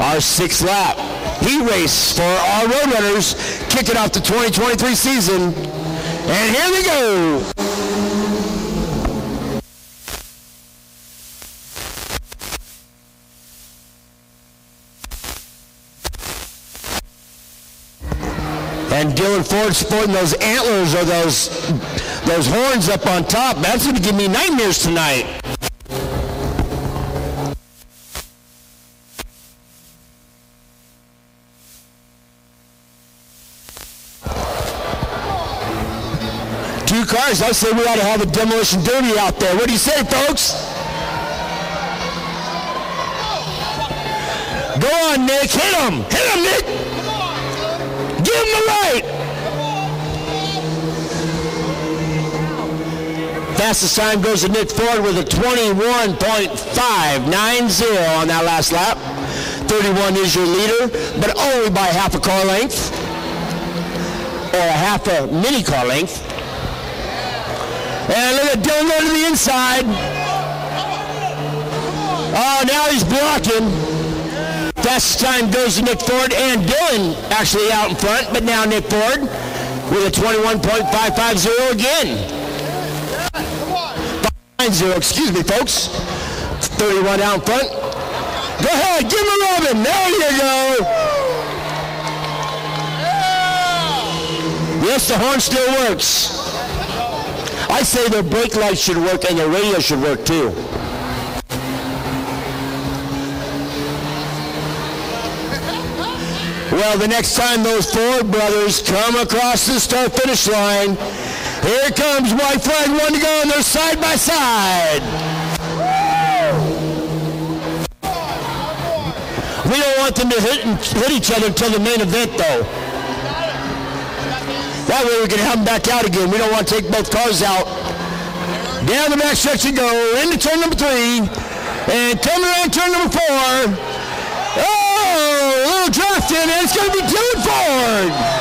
our sixth lap. Heat race for our Roadrunners, kicking off the 2023 season. And here we go. And Dylan Ford sporting those antlers or those those horns up on top. That's going to give me nightmares tonight. Cars. I say we ought to have a demolition derby out there. What do you say, folks? Go on, Nick. Hit him. Hit him, Nick. Give him the light. Fastest time goes to Nick Ford with a 21.590 on that last lap. 31 is your leader, but only by half a car length, or a half a mini car length. And look at Dylan go to the inside. Oh, now he's blocking. Fastest time goes to Nick Ford and Dylan actually out in front, but now Nick Ford with a 21.550 again. 90, excuse me, folks. 31 out in front. Go ahead, give him a rubbing. There you go. Yes, the horn still works. I say their brake lights should work and their radio should work too. Well, the next time those Ford brothers come across the start finish line, here comes white flag one to go, and they're side by side. We don't want them to hit, hit each other until the main event, though. That way we can have them back out again. We don't want to take both cars out. Down the back stretch you go, into turn number three, and coming around turn number four. Oh, a little drafting, and it's going to be Dylan Ford.